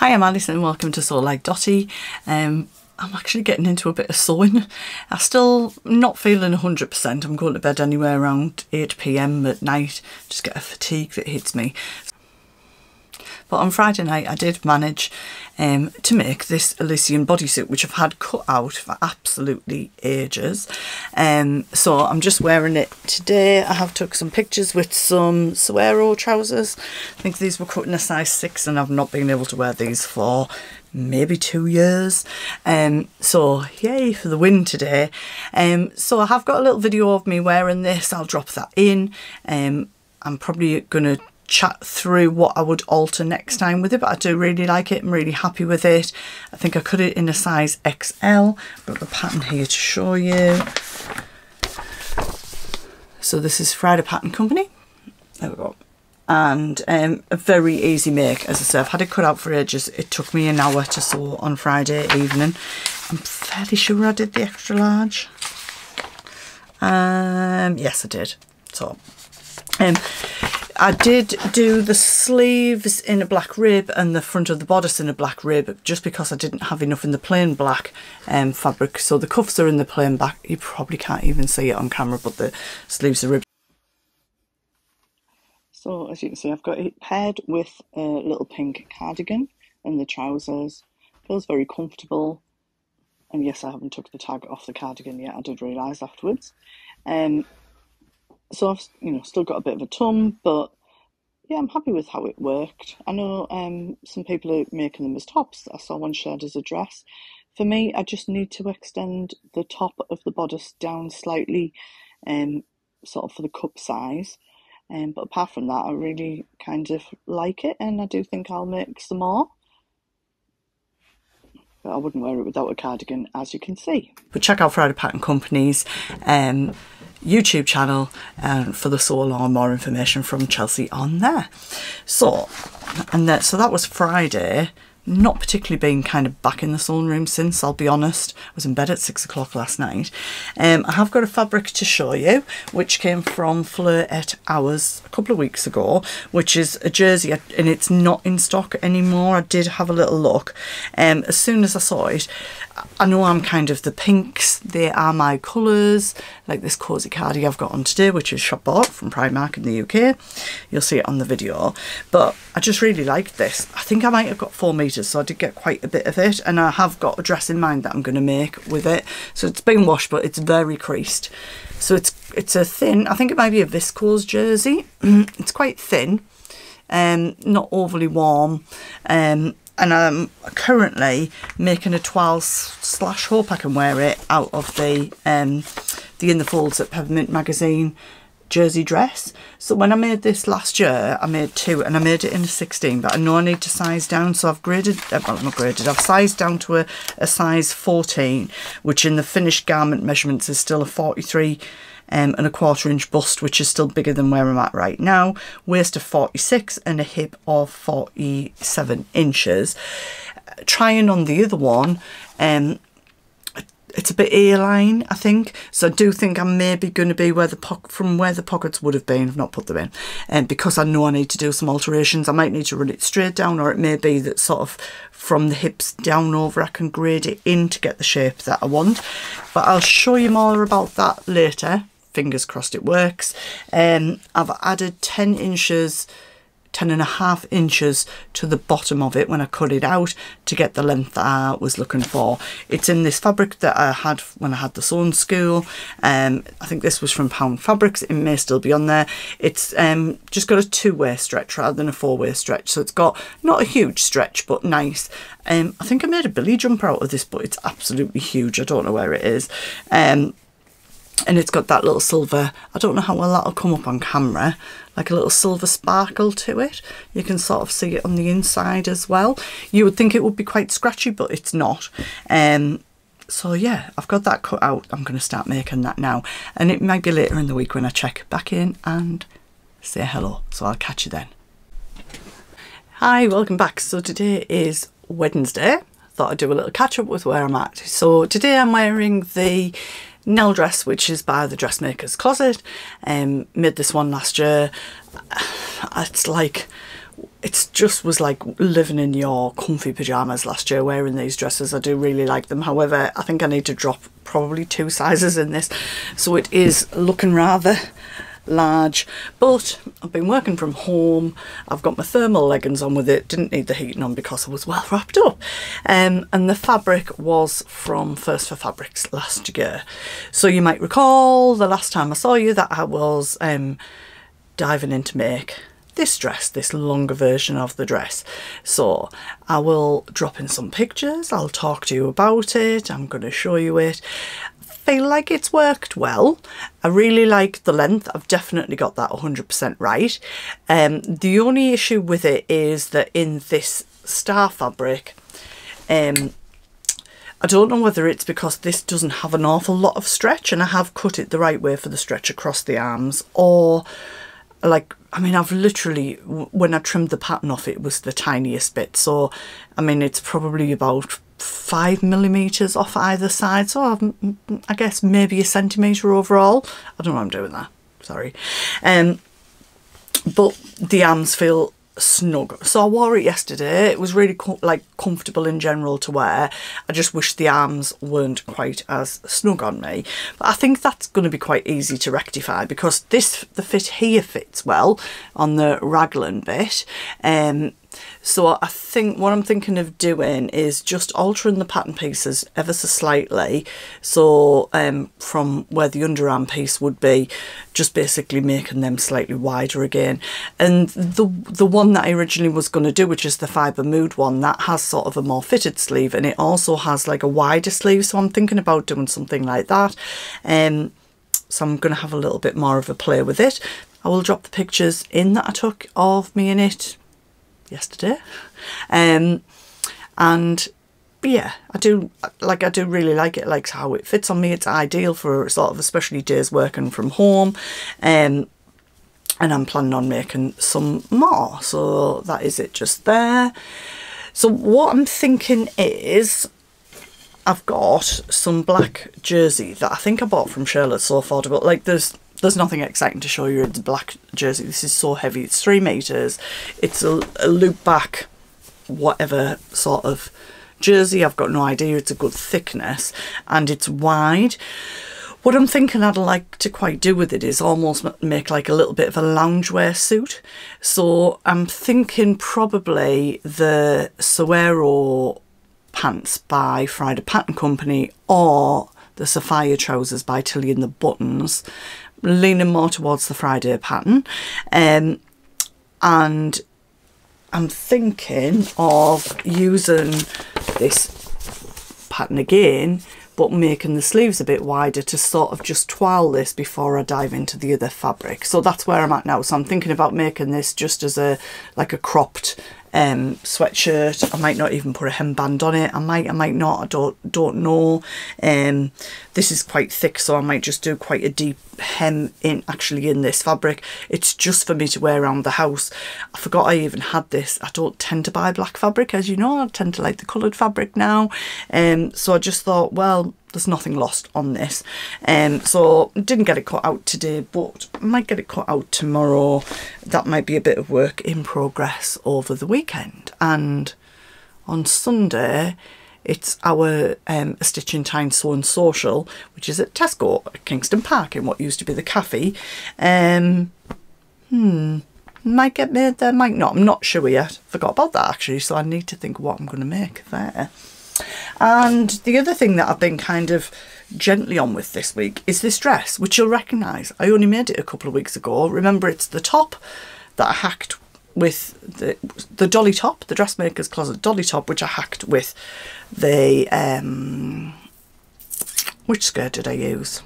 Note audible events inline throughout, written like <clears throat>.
Hi, I'm Alison and welcome to Sew Like Dotty. Um, I'm actually getting into a bit of sewing. I'm still not feeling 100%. I'm going to bed anywhere around 8pm at night. Just get a fatigue that hits me. But on Friday night I did manage um, to make this Elysian bodysuit which I've had cut out for absolutely ages. Um, so I'm just wearing it today. I have took some pictures with some Saguaro trousers. I think these were cut in a size 6 and I've not been able to wear these for maybe two years um so yay for the win today um so i have got a little video of me wearing this i'll drop that in um i'm probably gonna chat through what I would alter next time with it, but I do really like it. I'm really happy with it. I think I cut it in a size XL. Got the pattern here to show you. So this is Friday Pattern Company. There we go. And um, a very easy make, as I said. I've had it cut out for ages. It took me an hour to sew on Friday evening. I'm fairly sure I did the extra large. Um, yes, I did. So, um, I did do the sleeves in a black rib and the front of the bodice in a black rib just because I didn't have enough in the plain black um, fabric. So the cuffs are in the plain black. You probably can't even see it on camera, but the sleeves are ribbed. So as you can see, I've got it paired with a little pink cardigan and the trousers. Feels very comfortable. And yes, I haven't took the tag off the cardigan yet. I did realise afterwards. Um, so I've you know still got a bit of a tum, but yeah, I'm happy with how it worked. I know um, some people are making them as tops. I saw one shared as a dress. For me, I just need to extend the top of the bodice down slightly, um, sort of for the cup size. Um, but apart from that, I really kind of like it, and I do think I'll make some more. But I wouldn't wear it without a cardigan, as you can see. But check out Friday Pattern Companies. um, YouTube channel um, for the Sew Along more information from Chelsea on there. So, and that, so that was Friday not particularly been kind of back in the sewing room since, I'll be honest. I was in bed at six o'clock last night. Um, I have got a fabric to show you, which came from Fleur et Hours a couple of weeks ago, which is a jersey, and it's not in stock anymore. I did have a little look. Um, as soon as I saw it, I know I'm kind of the pinks, they are my colours, like this cosy cardi I've got on today, which is shop bought from Primark in the UK. You'll see it on the video. But I just really like this. I think I might have got four metres, so I did get quite a bit of it. And I have got a dress in mind that I'm going to make with it. So it's been washed, but it's very creased. So it's it's a thin, I think it might be a viscose jersey. <clears throat> it's quite thin, um, not overly warm. Um, and I'm currently making a toile slash hope I can wear it out of the um, the In the Folds at Peppermint magazine jersey dress. So when I made this last year, I made two and I made it in a 16, but I know I need to size down. So I've graded, uh, well, not graded, I've sized down to a, a size 14, which in the finished garment measurements is still a 43 um, and a quarter inch bust, which is still bigger than where I'm at right now. Waist of 46 and a hip of 47 inches. Trying on the other one, um, it's a bit A-line, I think. So I do think I'm maybe going to be where the from where the pockets would have been. I've not put them in. And um, because I know I need to do some alterations, I might need to run it straight down or it may be that sort of from the hips down over I can grade it in to get the shape that I want. But I'll show you more about that later fingers crossed it works. Um, I've added 10 inches 10 and a half inches to the bottom of it when I cut it out to get the length that I was looking for. It's in this fabric that I had when I had the sewing school. Um, I think this was from Pound Fabrics. It may still be on there. It's um, just got a two-way stretch rather than a four-way stretch. So it's got not a huge stretch, but nice. Um, I think I made a billy jumper out of this, but it's absolutely huge. I don't know where it is. Um, and it's got that little silver I don't know how well that'll come up on camera like a little silver sparkle to it. You can sort of see it on the inside as well. You would think it would be quite scratchy but it's not. Um so yeah I've got that cut out. I'm going to start making that now. And it might be later in the week when I check back in and say hello. So I'll catch you then. Hi welcome back. So today is Wednesday. Thought I'd do a little catch up with where I'm at. So today I'm wearing the Nell dress, which is by the Dressmaker's Closet. Um, made this one last year. <sighs> It's like it just was like living in your comfy pajamas last year wearing these dresses. I do really like them. However, I think I need to drop probably two <laughs> sizes in this. So it is looking rather large but I've been working from home. I've got my thermal leggings on with it. Didn't need the heating on because I was well wrapped up. Um, and the fabric was from First for Fabrics last year. So you might recall the last time I saw you that I was um, diving into make this dress, this longer version of the dress. So I will drop in some pictures, I'll talk to you about it, I'm going to show you it like it's worked well. I really like the length. I've definitely got that 100% right. Um, the only issue with it is that in this star fabric, um, I don't know whether it's because this doesn't have an awful lot of stretch and I have cut it the right way for the stretch across the arms or like I mean I've literally when I trimmed the pattern off it was the tiniest bit so I mean it's probably about five millimeters off either side so I've, I guess maybe a centimeter overall. I don't know I'm doing that sorry. Um but the arms feel snug. So I wore it yesterday. It was really like comfortable in general to wear. I just wish the arms weren't quite as snug on me. But I think that's going to be quite easy to rectify because this the fit here fits well on the raglan bit. Um so I think what I'm thinking of doing is just altering the pattern pieces ever so slightly. So um, from where the underarm piece would be, just basically making them slightly wider again. And the the one that I originally was going to do, which is the Fibre Mood one, that has sort of a more fitted sleeve and it also has like a wider sleeve. So I'm thinking about doing something like that. Um, so I'm going to have a little bit more of a play with it. I will drop the pictures in that I took of me in it yesterday. Um, and yeah, I do like I do really like it. Like how it fits on me. It's ideal for sort of especially days working from home. Um, and I'm planning on making some more. So that is it just there. So what I'm thinking is I've got some black jersey that I think I bought from Charlotte so. But like there's there's nothing exciting to show you. It's a black jersey. This is so heavy. It's three meters. It's a, a loop back, whatever sort of jersey. I've got no idea. It's a good thickness and it's wide. What I'm thinking I'd like to quite do with it is almost make like a little bit of a loungewear suit. So I'm thinking probably the Saguaro pants by Friday Pattern Company or the Safaya trousers by Tilly and the Buttons leaning more towards the Friday pattern. Um, and I'm thinking of using this pattern again but making the sleeves a bit wider to sort of just twirl this before I dive into the other fabric. So that's where I'm at now. So I'm thinking about making this just as a like a cropped um, sweatshirt. I might not even put a hemband on it. I might, I might not. I don't, don't know. Um, this is quite thick, so I might just do quite a deep hem in actually in this fabric. It's just for me to wear around the house. I forgot I even had this. I don't tend to buy black fabric, as you know. I tend to like the coloured fabric now. Um, so I just thought, well, there's nothing lost on this. Um so didn't get it cut out today but might get it cut out tomorrow. That might be a bit of work in progress over the weekend. And on sunday it's our um, stitch in time and social which is at tesco at kingston park in what used to be the cafe. Um hmm might get made there might not. I'm not sure yet. Forgot about that actually so i need to think what i'm going to make there and the other thing that I've been kind of gently on with this week is this dress, which you'll recognise. I only made it a couple of weeks ago. Remember, it's the top that I hacked with the the dolly top, the dressmaker's closet dolly top, which I hacked with the um, which skirt did I use?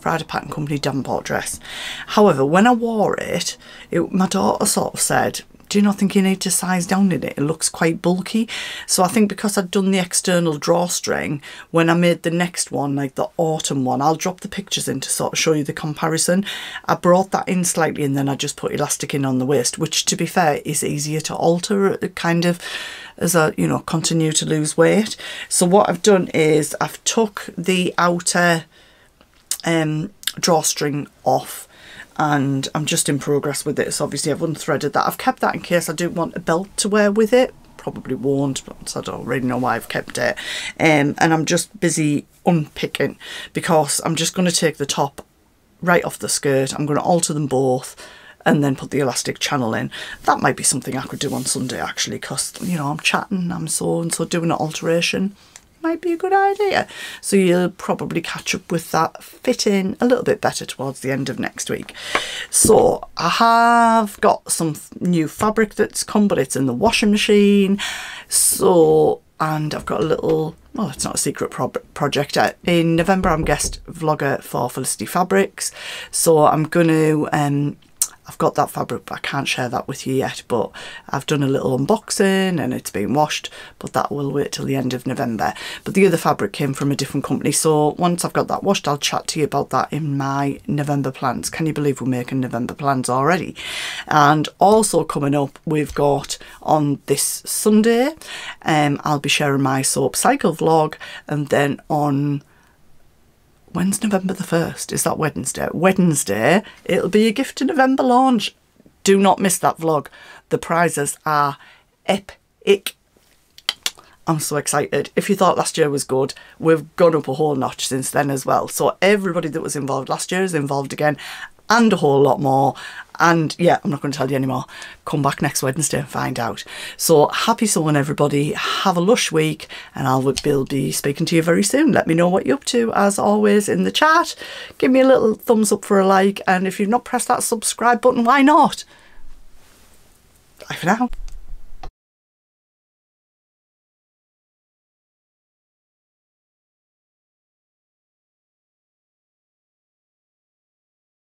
Friday Pattern Company Davenport dress. However, when I wore it, it, my daughter sort of said, do not think you need to size down in it? It looks quite bulky. So I think because I'd done the external drawstring, when I made the next one, like the autumn one, I'll drop the pictures in to sort of show you the comparison. I brought that in slightly and then I just put elastic in on the waist, which to be fair is easier to alter kind of as I, you know, continue to lose weight. So what I've done is I've took the outer um, drawstring off and I'm just in progress with it so obviously I've unthreaded that. I've kept that in case I do want a belt to wear with it. Probably won't but I don't really know why I've kept it. Um, and I'm just busy unpicking because I'm just going to take the top right off the skirt I'm going to alter them both and then put the elastic channel in. That might be something I could do on Sunday actually because, you know, I'm chatting, I'm so and so doing an alteration might be a good idea. So you'll probably catch up with that fitting a little bit better towards the end of next week. So I have got some new fabric that's come, but it's in the washing machine. So, and I've got a little, well, it's not a secret pro project. In November, I'm guest vlogger for Felicity Fabrics. So I'm going to um, I've got that fabric but I can't share that with you yet but I've done a little unboxing and it's been washed but that will wait till the end of November. But the other fabric came from a different company so once I've got that washed I'll chat to you about that in my November plans. Can you believe we're making November plans already? And also coming up we've got on this Sunday um, I'll be sharing my soap cycle vlog and then on when's November the 1st? Is that Wednesday? Wednesday, it'll be a gift to November launch. Do not miss that vlog. The prizes are epic. I'm so excited. If you thought last year was good, we've gone up a whole notch since then as well. So everybody that was involved last year is involved again and a whole lot more. And yeah, I'm not going to tell you anymore. Come back next Wednesday and find out. So happy sewing, everybody. Have a lush week, and I'll be speaking to you very soon. Let me know what you're up to, as always, in the chat. Give me a little thumbs up for a like, and if you've not pressed that subscribe button, why not? Bye for now.